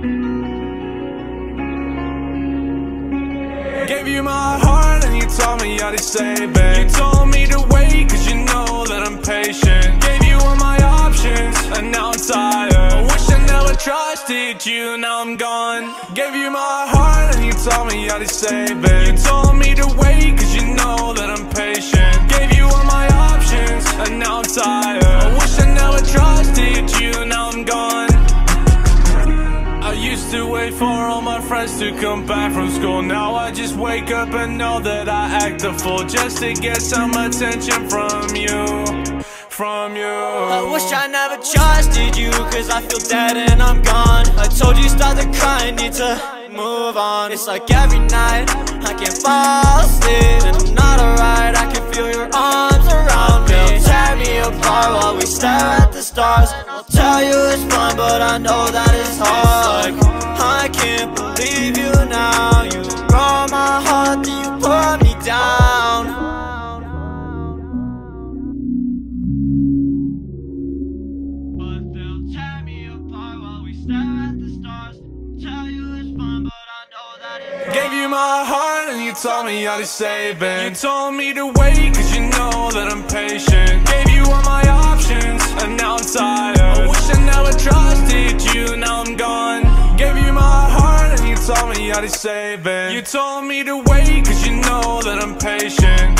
Gave you my heart and you told me how to save it. You told me to wait cause you know that I'm patient. Gave you all my options and now I'm tired. I wish I never trusted you, now I'm gone. Gave you my heart and you told me how to save it. You told me to wait cause you know that I'm patient used to wait for all my friends to come back from school. Now I just wake up and know that I act a fool Just to get some attention from you From you. I wish I never trusted you? Cause I feel dead and I'm gone. I told you stop the crying, need to move on. It's like every night I can't fall stars. I'll tell you it's fun but I know that it's hard. I can't believe you now. You broke my heart, then you put me down. But they'll tear me apart while we stare at the stars. Tell you it's fun but I know that it's hard. Gave you my heart and you told me how to save it You told me to wait cause you know that I'm patient. Gave me how to save You told me to wait cause you know that I'm patient